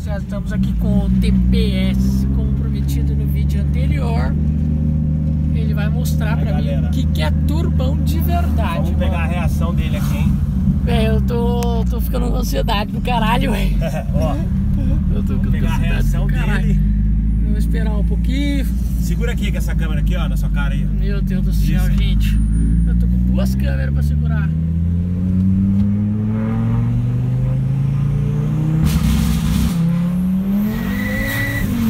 rapaziada, estamos aqui com o TPS, como prometido no vídeo anterior. Ele vai mostrar Aí, pra mim galera. o que, que é turbão de verdade. Vamos pegar a mano. reação dele aqui, hein? Véi, eu tô, tô ficando com ansiedade do caralho, velho. Ó, Eu tô com pegar a reação do caralho. dele. Vou esperar um pouquinho. Segura aqui com essa câmera aqui, ó, na sua cara aí. Meu Deus do céu, Isso. gente. Eu tô com duas câmeras pra segurar.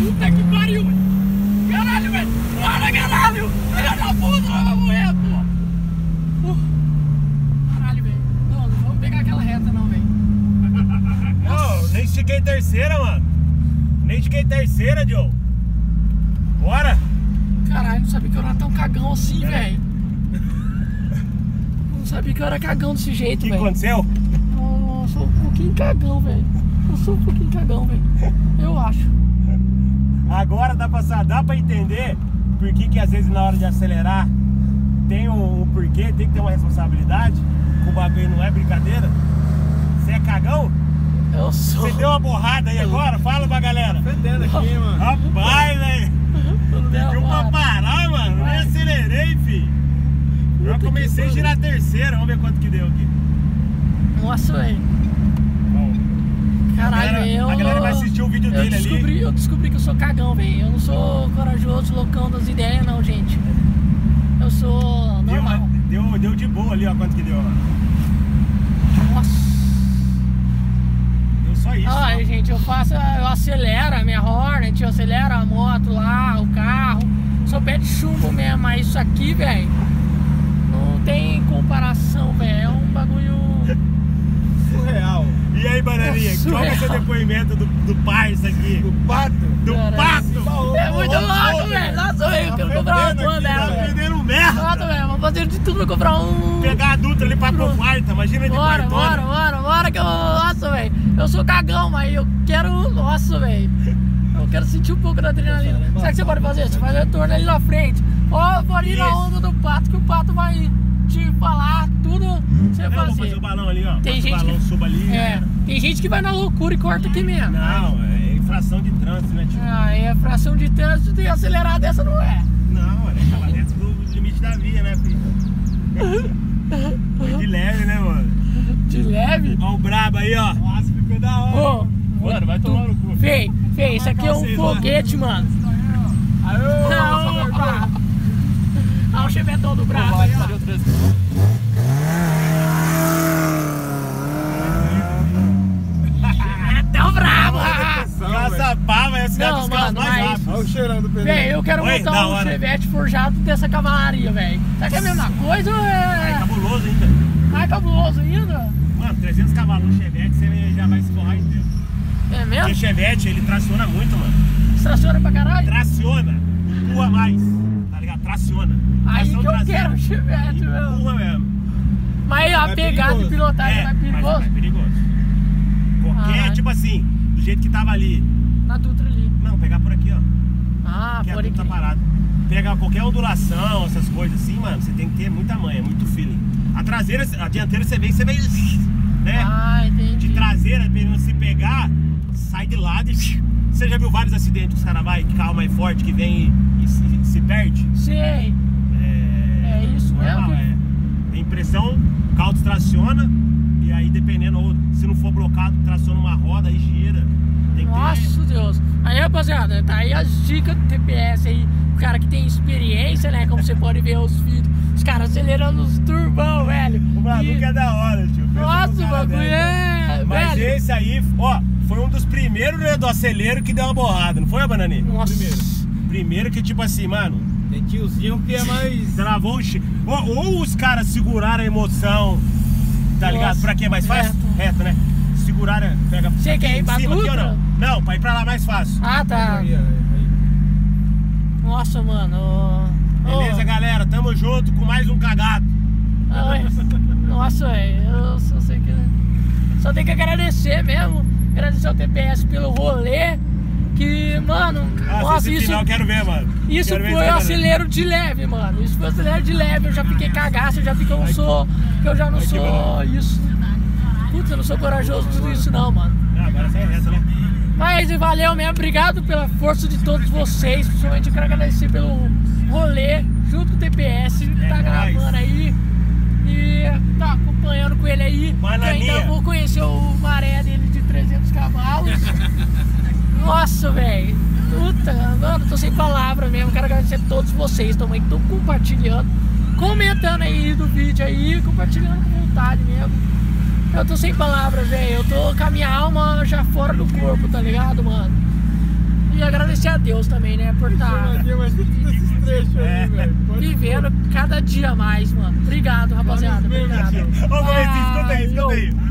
Puta que pariu, velho. Caralho, velho. Bora, caralho. Filha da puta, nós vamos morrer, pô. Uh. Caralho, velho. Não, não vamos pegar aquela reta, não, velho. Ô, nem estiquei terceira, mano. Nem estiquei terceira, Joe. Bora? Caralho, não sabia que eu era tão cagão assim, velho. Não sabia que eu era cagão desse O jeito, que que velho. aconteceu? Eu sou um pouquinho cagão, velho. Eu sou um pouquinho cagão, velho. Eu acho. Agora dá pra, dá pra entender por que, que às vezes na hora de acelerar tem um, um porquê, tem que ter uma responsabilidade, que o bagulho não é brincadeira. Você é cagão? Sou. Você deu uma borrada aí agora? Fala pra galera. Fedendo aqui, mano. Rapaz, velho. Não Pediu pra parar, mano. Nem acelerei, filho. Já comecei a girar a terceira. Vamos ver quanto que deu aqui. Nossa, velho. Caralho, galera- eu- a galera vai assistir o vídeo eu dele ali. descobri, Eu descobri que eu sou cagão, velho. Eu não sou corajoso, loucão das ideias, não, gente. Eu sou deu, normal. deu, deu de boa ali, ó. Quanto que deu, ó. Nossa. Só isso. Ai, ó. gente, eu faço, eu acelero a minha Hornet, eu acelero a moto lá, o carro. Sou pé de chumbo mesmo, mas isso aqui, velho, não tem comparação, velho. É um bagulho. Surreal. E aí, bananinha? Qual é o seu depoimento do, do parça aqui? Do pato. Do Caralho. pato? É muito louco, velho. Nossa, eu quero comprar uma dela, Tá vendendo merda. Nossa, velho, fazer de tudo pra comprar um. Pegar a Dutra ali pra pro quarta. Imagina de Bora, quartona. bora, bora, bora que eu. Nossa, velho. Eu sou cagão, mas eu quero. Nossa, velho. Eu quero sentir um pouco da adrenalina. Sabe o que você pode fazer? Você faz retorno ali na frente. Ó, vou ali na onda do pato, que o pato vai te falar tudo. Você vai vou fazer fazer. o balão ali, ó. Tem gente o balão que- suba ali. É, né? tem gente que vai na loucura e corta aqui mesmo. Não, é infração de trânsito, né, tio? Ah, é fração de trânsito e acelerar dessa não é. Não, é tava dentro do limite da via, né, filho? Foi de leve, né, mano? De leve. Ó o brabo aí, ó. Nossa, ficou da hora. Ô, Mano, vai tomar no cu. Fei, Fei, isso aqui é um Vocês lá. foguete, mano. Aô, Não, nossa, Olha o chevetão do braço aí, ó. É tão bravo! ah. Caçapava é a cidade Não, o cheirão do pneu. Véi, eu quero Oi, montar um hora. chevette forjado dessa cavalaria, velho. Será que é a mesma coisa ou É é cabuloso ainda. mais cabuloso ainda? Mano, 300 cavalos no Chevette, você já vai se forrar inteiro. É Porque o mesmo? Chevette, ele traciona muito, mano. Traciona pra caralho? Traciona. Empurra mais. Tá ligado? Traciona. Aí Tração que eu traseira. quero um chevette, meu. Empurra mesmo. Mas a É pegada de pilotagem é mas perigoso. é perigoso. Qualquer, Ah. tipo assim, do jeito que tava ali. Na Dutra ali. Não, pegar por aqui, ó. Ah, que pode tá parado. Pegar qualquer ondulação, essas coisas assim, mano, você tem que ter muita manha, muito feeling. A traseira, a dianteira você vem, você vem, né? Ah, entendi. De traseira, dependendo se pegar, sai de lado e. Você já viu vários acidentes que os caras vai, que carro mais forte, que vem e, e se, se perde? Sei. É, É isso normal, mesmo? é. Tem pressão, o carro traciona, e aí dependendo, ou se não for blocado, traciona uma roda e gira. Tem que ter. Nossa Deus. Aí, rapaziada, tá aí as dicas do TPS aí. O cara que tem experiência, né? Como você pode ver os vídeos. Os caras acelerando os turbão, velho. O maluco E- é da hora, tio. Pensa Nossa, o bagulho é. Mas velho. esse aí, ó, foi um dos primeiros né, do acelero que deu uma borrada, não foi, Bananinha? Nossa. Primeiro. Primeiro que, tipo assim, mano, Tem tiozinho que é mais. travou o ou, ou os caras seguraram a emoção, tá Nossa, ligado? Pra que é mais fácil? reto. né? Pega. Você quer ir pra cima aqui ou não? Não, pra ir pra lá mais fácil. Ah, tá. Nossa, mano. Beleza, Ô. galera? Tamo junto com mais um cagado. Ai, Nossa, velho. Eu só sei que. Só tenho que agradecer mesmo. Agradecer ao TPS pelo rolê. Que, mano, Ah, nossa, esse isso, final quero ver, mano. isso Quero foi acelero de leve, mano. Isso foi acelero de leve. Eu já fiquei cagaço, eu já fiquei, eu sou. Que eu já não Ai, sou isso. Putz, eu não sou corajoso tudo isso, não, mano. Agora reto, né? Mas valeu mesmo. Obrigado pela força de todos vocês. Principalmente eu quero agradecer pelo rolê junto com o TPS que É tá gravando aí. E tá acompanhando com ele aí. Bananinha. Eu ainda vou conhecer o maré dele de 300 cavalos. Nossa, velho. Puta, mano, tô sem palavras mesmo. Quero agradecer a todos vocês também que estão compartilhando, comentando aí do vídeo aí, compartilhando com vontade mesmo. Eu tô sem palavras, velho. Eu tô com a minha alma já fora do corpo, tá ligado, mano? E agradecer a Deus também, né? Por estar esses trechos É. aí, velho. Pode- vivendo cada dia mais, mano. Obrigado, rapaziada. Obrigado. Ô, Maurício, escuta aí, escuta aí.